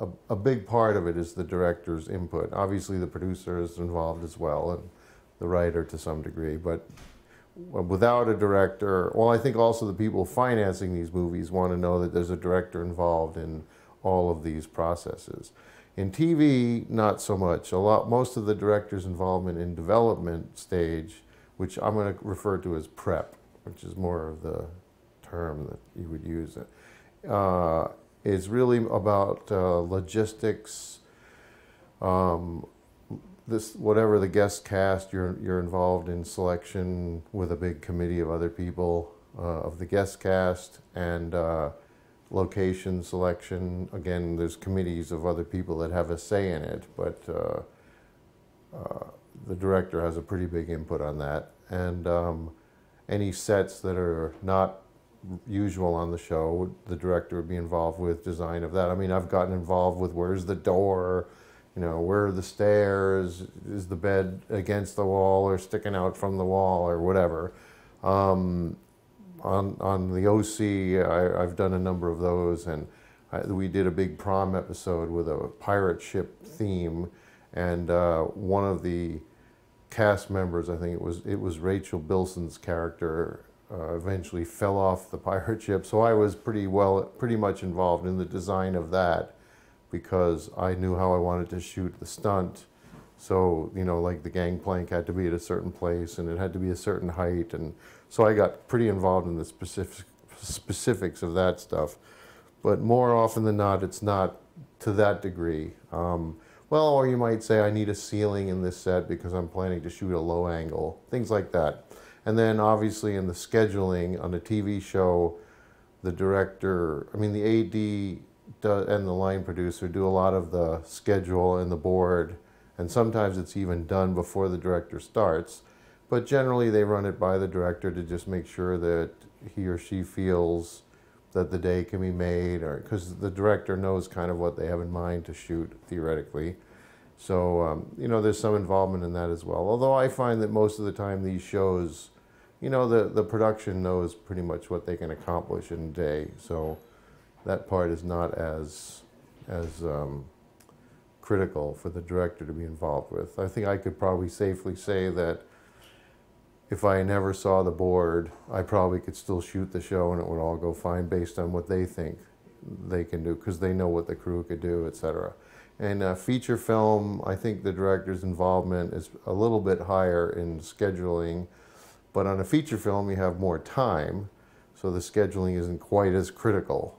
a, a big part of it is the director's input. Obviously, the producer is involved as well, and the writer to some degree. But without a director, well, I think also the people financing these movies want to know that there's a director involved in all of these processes. In TV, not so much. A lot, most of the director's involvement in development stage, which I'm going to refer to as prep, which is more of the term that you would use. Uh, is really about uh, logistics. Um, this whatever the guest cast, you're you're involved in selection with a big committee of other people uh, of the guest cast and uh, location selection. Again, there's committees of other people that have a say in it, but uh, uh, the director has a pretty big input on that. And um, any sets that are not usual on the show. The director would be involved with design of that. I mean, I've gotten involved with where's the door, you know, where are the stairs, is the bed against the wall or sticking out from the wall or whatever. Um, on on the OC, I, have done a number of those, and I, we did a big prom episode with a pirate ship theme, and uh, one of the cast members, I think it was it was Rachel Bilson's character uh, eventually fell off the pirate ship. So I was pretty well, pretty much involved in the design of that because I knew how I wanted to shoot the stunt. So, you know, like the gangplank had to be at a certain place and it had to be a certain height. And so I got pretty involved in the specific, specifics of that stuff. But more often than not, it's not to that degree. Um, well, or you might say I need a ceiling in this set because I'm planning to shoot a low angle, things like that. And then obviously in the scheduling on a TV show, the director, I mean the AD and the line producer do a lot of the schedule and the board, and sometimes it's even done before the director starts. But generally they run it by the director to just make sure that he or she feels that the day can be made, or because the director knows kind of what they have in mind to shoot theoretically. So, um, you know, there's some involvement in that as well. Although I find that most of the time these shows you know, the, the production knows pretty much what they can accomplish in a day. So that part is not as, as um, critical for the director to be involved with. I think I could probably safely say that if I never saw the board, I probably could still shoot the show and it would all go fine based on what they think they can do because they know what the crew could do, etc. And uh, feature film, I think the director's involvement is a little bit higher in scheduling but on a feature film, you have more time, so the scheduling isn't quite as critical.